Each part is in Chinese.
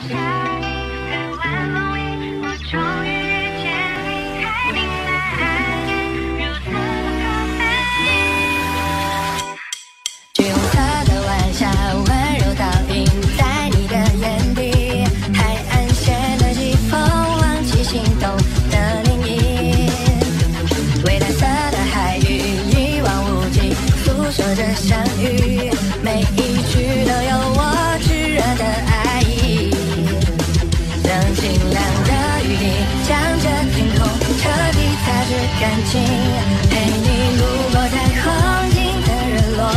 夏的晚风里我终于遇见你才明白爱如此橘红色的晚霞温柔倒在你的眼底海岸线的风心动的涟漪蔚蓝色的海域一望无际诉说着相遇每一陪你路过彩虹静的日落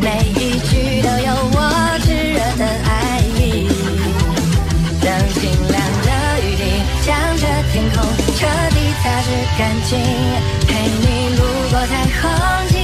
每一句都有我炙热的爱意。等清凉的雨滴将这天空彻底擦拭干净陪你路过彩虹。